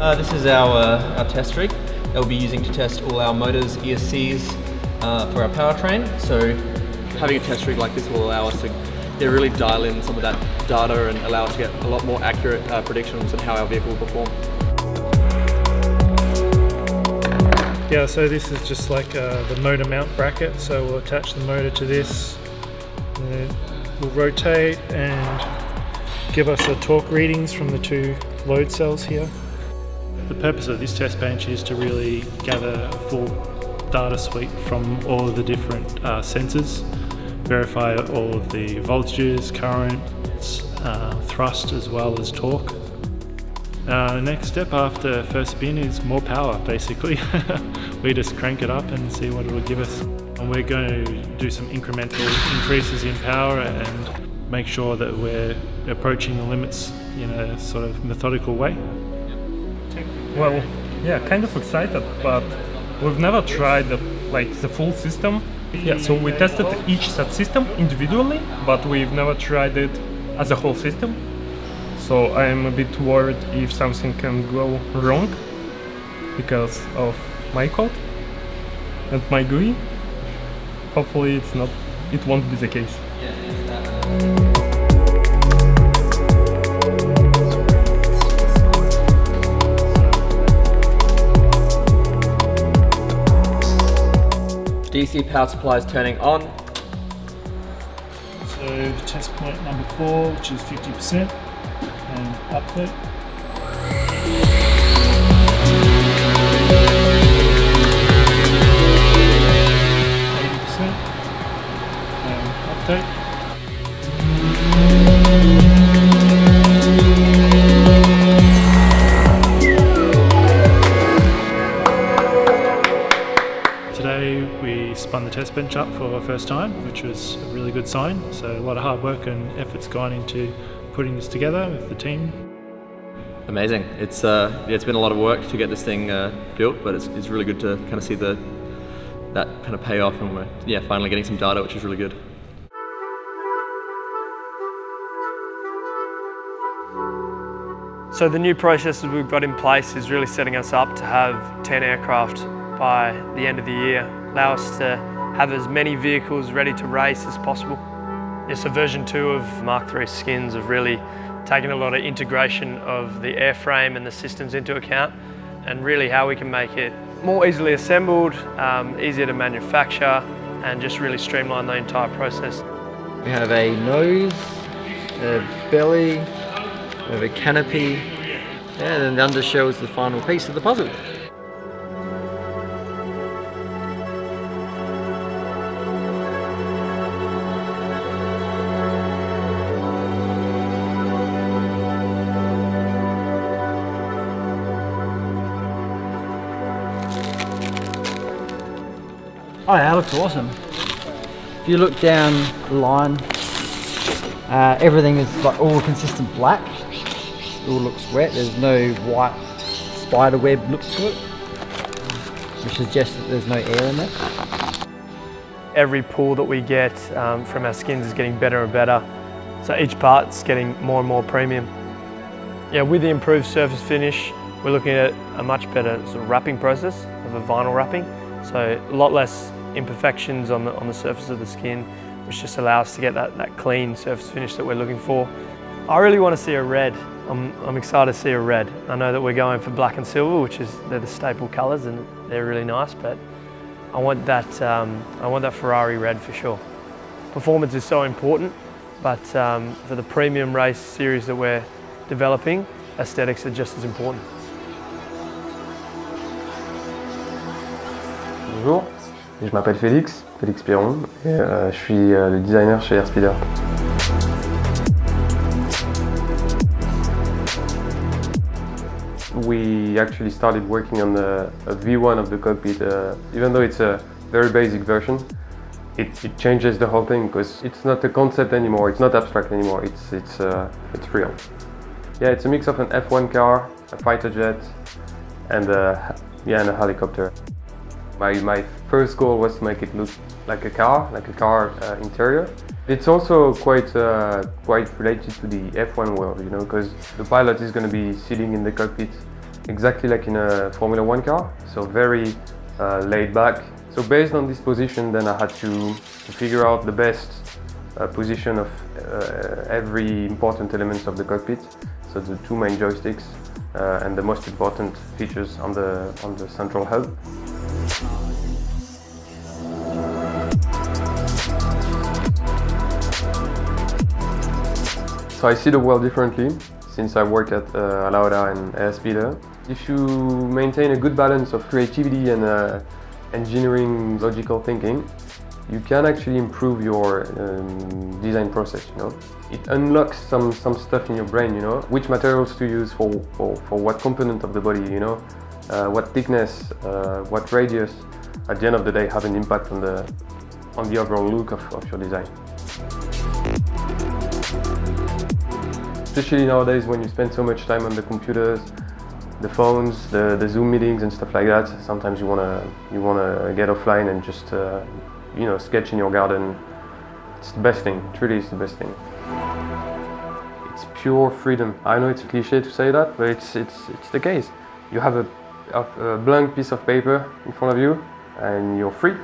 is our, uh, our test rig that we'll be using to test all our motors, ESCs uh, for our powertrain. So having a test rig like this will allow us to yeah, really dial in some of that data and allow us to get a lot more accurate uh, predictions on how our vehicle will perform. Yeah, so this is just like uh, the motor mount bracket. So we'll attach the motor to this, we'll rotate and give us the torque readings from the two load cells here. The purpose of this test bench is to really gather a full data suite from all of the different uh, sensors, verify all of the voltages, currents, uh, thrust as well as torque. Uh, next step after first spin is more power basically. we just crank it up and see what it will give us. And we're going to do some incremental increases in power and make sure that we're approaching the limits in a sort of methodical way. Well, yeah, kind of excited, but we've never tried the, like the full system. Yeah, so we tested each subsystem individually, but we've never tried it as a whole system. So I'm a bit worried if something can go wrong because of my code and my GUI. Hopefully it's not, it won't be the case. Uh, DC power supply is turning on. So test point number four, which is 50%, and update. Test bench up for the first time, which was a really good sign. So a lot of hard work and effort's gone into putting this together with the team. Amazing. It's uh, yeah, it's been a lot of work to get this thing uh, built, but it's, it's really good to kind of see the that kind of pay off, and we're yeah finally getting some data, which is really good. So the new processes we've got in place is really setting us up to have 10 aircraft by the end of the year, allow us to have as many vehicles ready to race as possible. Yes, so version 2 of Mark III skins have really taken a lot of integration of the airframe and the systems into account and really how we can make it more easily assembled, um, easier to manufacture and just really streamline the entire process. We have a nose, a belly, we have a canopy, and then the undershell is the final piece of the puzzle. Oh yeah, looks awesome. If you look down the line, uh, everything is like all consistent black. It all looks wet. There's no white spider web look to it, which suggests that there's no air in it. Every pull that we get um, from our skins is getting better and better. So each part's getting more and more premium. Yeah, with the improved surface finish, we're looking at a much better sort of wrapping process of a vinyl wrapping. So a lot less imperfections on the, on the surface of the skin, which just allows us to get that, that clean surface finish that we're looking for. I really want to see a red. I'm, I'm excited to see a red. I know that we're going for black and silver, which is they're the staple colours and they're really nice, but I want that, um, I want that Ferrari red for sure. Performance is so important, but um, for the premium race series that we're developing, aesthetics are just as important. Bonjour, je m'appelle Félix, Félix Pierron, et euh, je suis euh, le designer chez Airspeeder. We actually started working on the a V1 of the cockpit, uh, even though it's a very basic version. It, it changes the whole thing because it's not a concept anymore. It's not abstract anymore. It's it's uh, it's real. Yeah, it's a mix of an F1 car, a fighter jet, and a, yeah, and a helicopter. My, my first goal was to make it look like a car, like a car uh, interior. It's also quite uh, quite related to the F1 world, you know, because the pilot is going to be sitting in the cockpit exactly like in a Formula One car, so very uh, laid back. So based on this position, then I had to, to figure out the best uh, position of uh, every important element of the cockpit. So the two main joysticks uh, and the most important features on the on the central hub. So I see the world differently since I work at uh, Alauda and AirSpeeder. If you maintain a good balance of creativity and uh, engineering logical thinking, you can actually improve your um, design process, you know. It unlocks some, some stuff in your brain, you know, which materials to use for, for, for what component of the body, you know, what thickness, uh, what radius, at the end of the day have an impact on the, on the overall look of, of your design. Especially nowadays when you spend so much time on the computers, the phones, the, the Zoom meetings and stuff like that. Sometimes you wanna you wanna get offline and just uh, you know sketch in your garden. It's the best thing. Truly, it's the best thing. It's pure freedom. I know it's a cliche to say that, but it's it's it's the case. You have a, a, a uh, blank piece of paper in front of you, and you're free.